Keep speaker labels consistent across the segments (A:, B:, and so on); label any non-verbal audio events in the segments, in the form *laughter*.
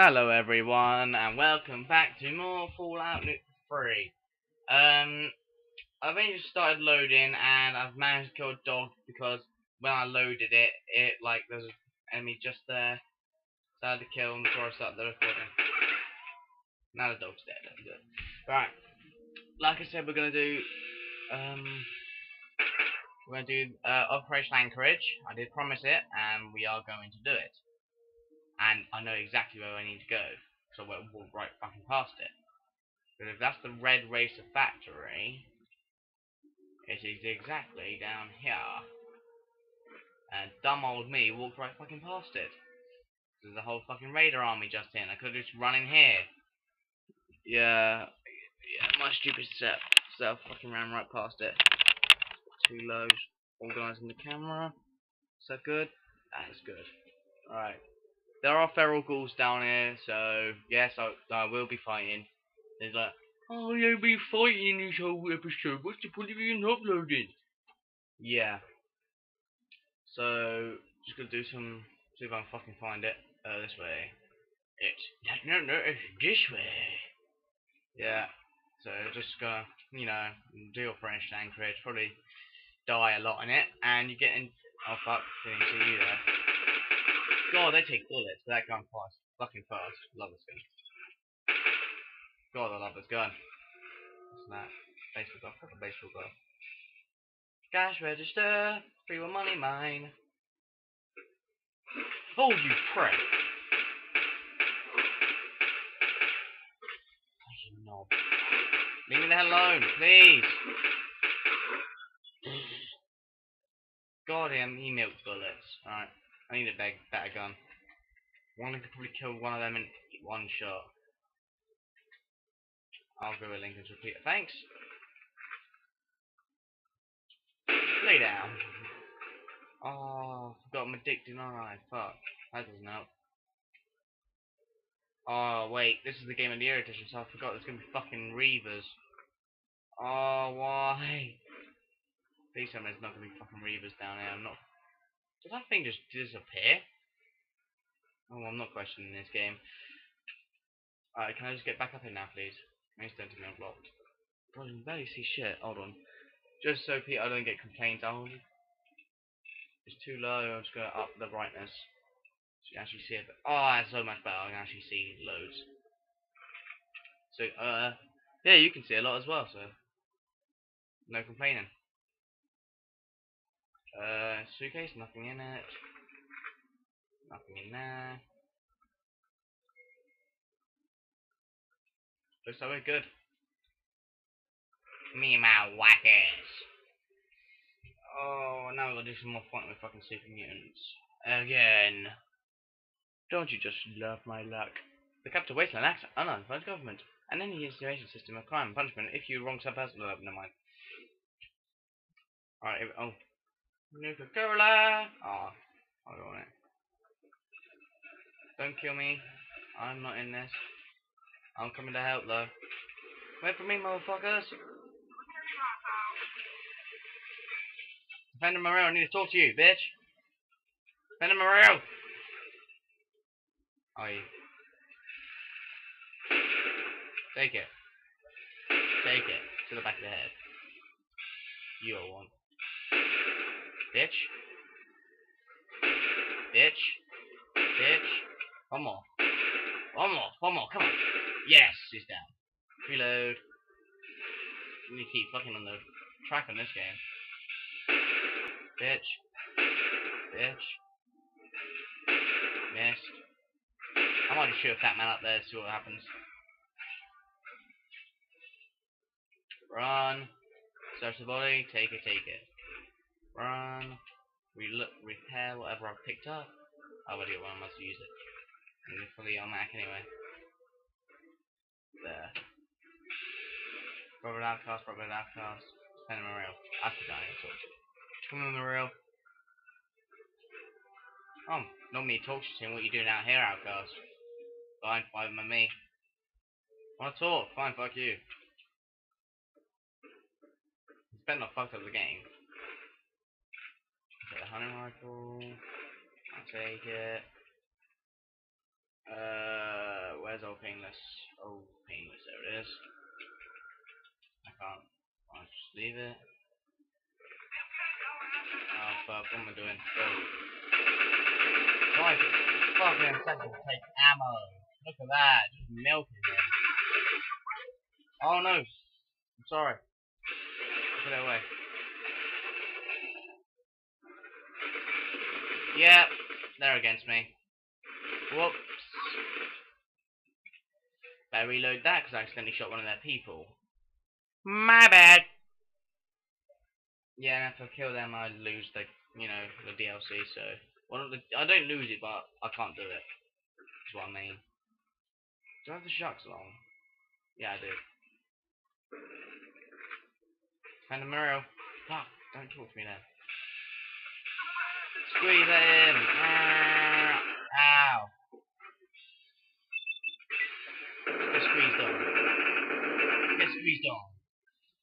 A: Hello everyone, and welcome back to more Fallout 3. Um, I've only just started loading, and I've managed to kill a dog because when I loaded it, it like there's an enemy just there. So I had to kill him before I started the recording. Now the dog's dead. That's good. Right, like I said, we're gonna do um, we're gonna do uh, Operation Anchorage. I did promise it, and we are going to do it and I know exactly where I need to go, so I won't walk right fucking past it. But if that's the Red Racer factory, it is exactly down here. And dumb old me walked right fucking past it. There's a whole fucking raider army just in. I could just run in here. Yeah, yeah, my stupid self, self fucking ran right past it. Too low, organising the camera. Is that good? That is good. Alright. There are feral ghouls down here, so yes, I, I will be fighting. There's like, oh, you'll be fighting this whole episode. What's the point of not uploading? Yeah. So, just gonna do some, see if I can fucking find it. Uh, this way. It's, no, no, it's this way. Yeah. So, just gonna, you know, do your French Anchorage, probably die a lot in it, and you get in, oh fuck, didn't see you there. God, they take bullets, but that gun fires fucking fast. Love this gun. God, I love this gun. What's that? Baseball glove. Fuck a baseball glove. Cash register. Free one money mine. Oh, you prick. You knob. Leave me the hell alone, please. God, he milked bullets. Alright. I need a big, better gun. One could probably kill one of them in one shot. I'll go with Lincoln's repeater. Thanks. Lay down. Oh, forgot I'm addicted, alright, fuck. That doesn't help. Oh, wait, this is the Game of the Year edition, so I forgot there's gonna be fucking Reavers. Oh, why? Please tell me there's not gonna be fucking Reavers down here. I'm not did that thing just disappear? Oh, I'm not questioning this game. Alright, can I just get back up here now, please? My don't me unblocked. God, I can barely see shit. Hold on. Just so Pete, I don't get complaints. Oh, it's too low. I'm just going to up the brightness. So you can actually see it. Oh, that's so much better. I can actually see loads. So, uh, yeah, you can see a lot as well, so no complaining. Uh, suitcase, nothing in it. Nothing in there. Looks like we're good. Me and my whack ass. Oh, now to do some more fighting with fucking super mutants. Again. Don't you just love my luck? The capital wasteland acts the government and any insinuation system of crime and punishment if you wrong some person. No, never mind. Alright, oh, Nuka-Cola! Oh, I don't want it. Don't kill me. I'm not in this. I'm coming to help though. Wait for me, motherfuckers! Defender Morel, I need to talk to you, bitch! Defender Morel! Are you? Take it. Take it. To the back of the head. You are one. Bitch. Bitch. Bitch. One more. One more. One more. Come on. Yes, he's down. Reload. We need to keep fucking on the track on this game. Bitch. Bitch. Missed. I might just shoot a fat man up there, see what happens. Run. Search the body. Take it, take it. Run. Relook, repair whatever I've picked up. I've already got one, I must use it. And it's fully on Mac anyway. There. Robert Outcast, Robert Outcast. Pen Memorial. That's the guy I talked to. Come on, Memorial. Oh, not me talk to him. What you doing out here, Outcast? Fine, fine with me. Wanna talk? Fine, fuck you. It's better not fucked up the game hunting rifle. I'll take it. Uh, painless. Oh, painless. There it is. I can't. I'll just leave it. Oh fuck! What am I doing? Go. Guys, it's fucking to take ammo. Look at that, just milking it. Oh no! I'm sorry. Put it away. Yeah, they're against me. Whoops. Better reload that because I accidentally shot one of their people. My bad. Yeah, and if I kill them, I lose the, you know, the DLC. So, well, I don't lose it, but I can't do it. That's what I mean. Do I have the sharks along? Yeah, I do. Mario. Fuck! Don't talk to me then. Squeeze it in. Ah, ow. Get squeezed on. Get squeezed on.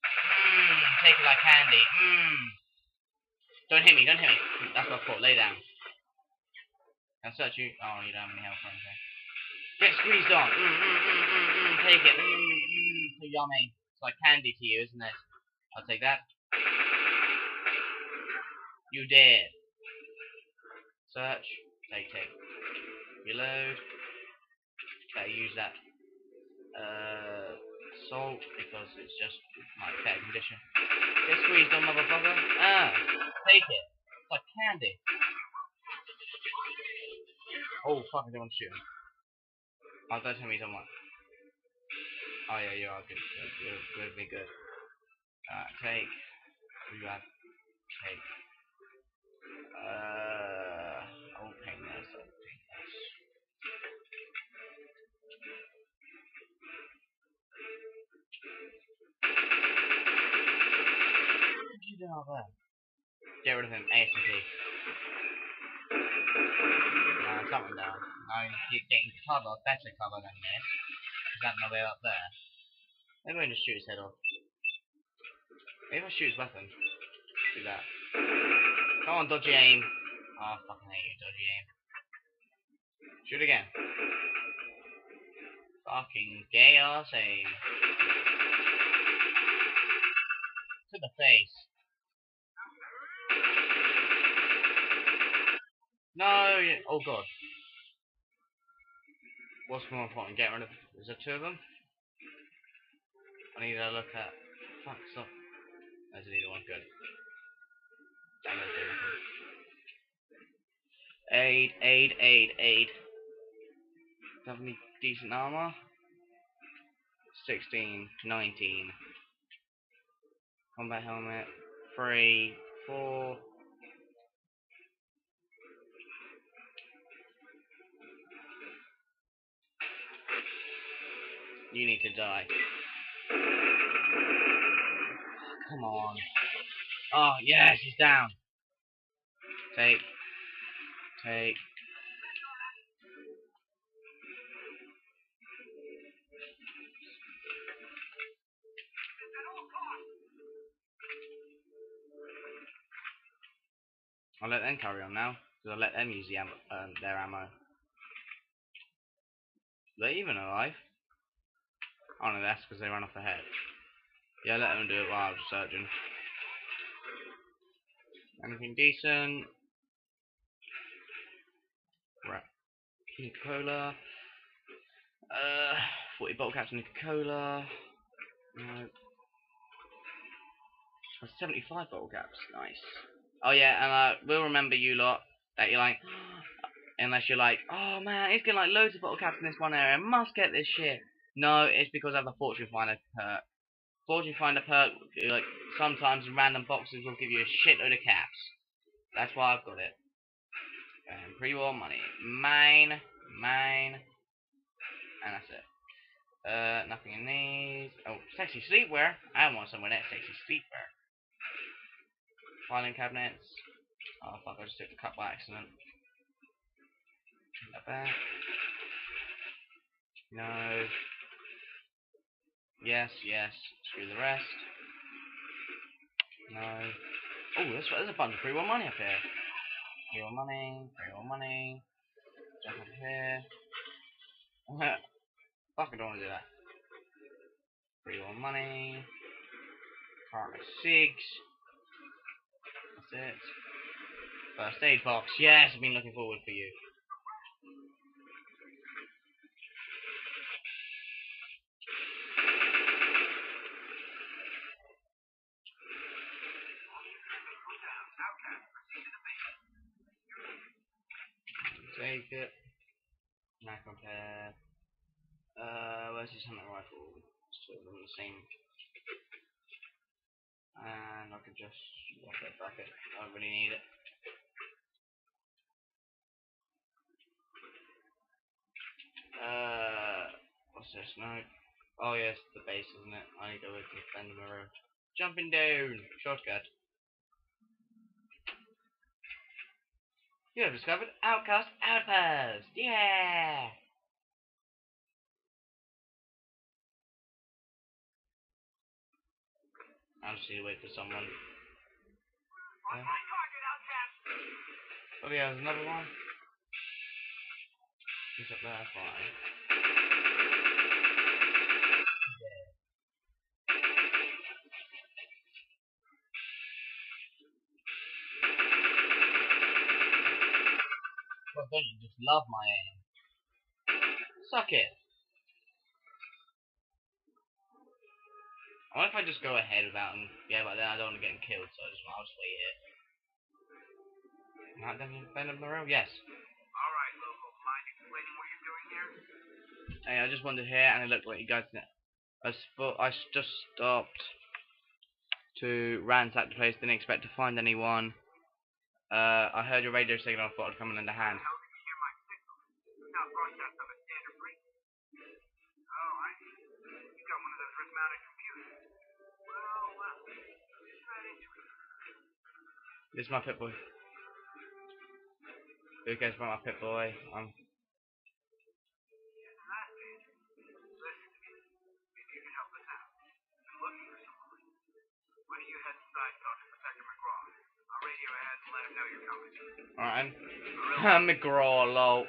A: Mmm, take it like candy. Mmm. Don't hit me, don't hit me. That's my fault. Lay down. I'll search you. Oh, you don't have any health or anything. Eh? Get squeezed on. Mmm, mmm, mmm, mmm, mmm. Take it. Mmm, mmm. So yummy. It's like candy to you, isn't it? I'll take that. You dead. Search. Take, take. Reload. Better use that uh, salt because it's just my better condition. Get squeezed on, motherfucker. Ah, take it. It's like candy. Oh, fuck, I don't want to shoot him. Oh, don't tell me someone. Oh, yeah, you are good. Good, good, be good. Alright, take. Regrab. Take. You do out there? Get rid of him, ASAP. Uh, something down. You're getting cover, better cover than this. Is that my way up there? Maybe I can just shoot his head off. Maybe I shoot his weapon. Do that. Come on, dodgy aim. Oh, I fucking hate you, dodgy aim. Shoot again. Fucking gay ass aim. To the face. No! you- Oh god. What's more important? Get rid of. Is there two of them? I need to look at. Fuck, stop. There's neither one. Good. Damn it, dude. Aid, aid, aid, aid. Do have any decent armor? 16, 19. Combat helmet. 3, 4. You need to die. Come on. Oh, yes, he's down. Take. Take. I'll let them carry on now, because I'll let them use the ammo, um, their ammo. Are they even alive? Oh no, that's because they ran off the. Yeah, let them do it while I was searching. Anything decent? Right. Coca-Cola. Uh, 40 bottle caps of Coca-Cola. No. Oh, 75 bottle caps. Nice. Oh yeah, and uh, we'll remember you lot that you're like, *gasps* unless you're like, oh man, he's getting like loads of bottle caps in this one area. Must get this shit. No, it's because I have the fortune finder perk. Fortune finder perk, like sometimes random boxes will give you a shitload of caps. That's why I've got it. And pre-war money, mine, mine, and that's it. Uh, nothing in these. Oh, sexy sleepwear. I want some of that sexy sleepwear. Filing cabinets. Oh fuck, I just took the cut by accident. Back. No. Yes, yes. Screw the rest. No. Oh, there's, there's a bunch of one money up here. One money, free one money. Jump up here. *laughs* Fuck I don't want to do that. Free more money. Karma 6. That's it. First aid box. Yes, I've been looking forward for you. Take it. Mac repair. Uh, where's his hunting rifle? Two of them the same. And I could just rock it back. I don't really need it. Uh, what's this? No. Oh yes, the base, isn't it? I need to go with the defend the road. Jumping down. Shortcut. You have discovered Outcast Outpost! Yeah! I'll just need to wait for someone. Yeah. Oh yeah, there's another one. He's up there, fine. Well, just love my aim? Suck it. I wonder if I just go ahead without him. Yeah, but then I don't want to get him killed, so I just, I'll just wait here. Not then Ben of Moreau? Yes.
B: Alright, local. Mind explaining what you're doing here?
A: Hey, I just wandered here and I looked like you guys. I spo- I s- just stopped to ransack the place. Didn't expect to find anyone. Uh, I heard your radio signal. I thought I'd come in lend a hand.
B: One of. Well, well. Get right into it.
A: This is my Pip-Boy. Um, Who cares about my Pip-Boy? I'm.
B: Isn't that it?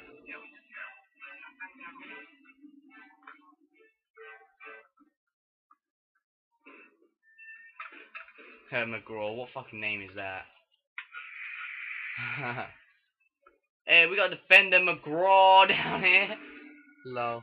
A: Herr McGraw, what fucking name is that? *laughs* hey, we got Defender McGraw down here. Lol.